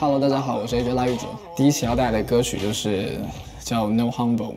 Hello，大家好，我是 AJ 拉玉卓。第一期要带来的歌曲就是叫 No Humble。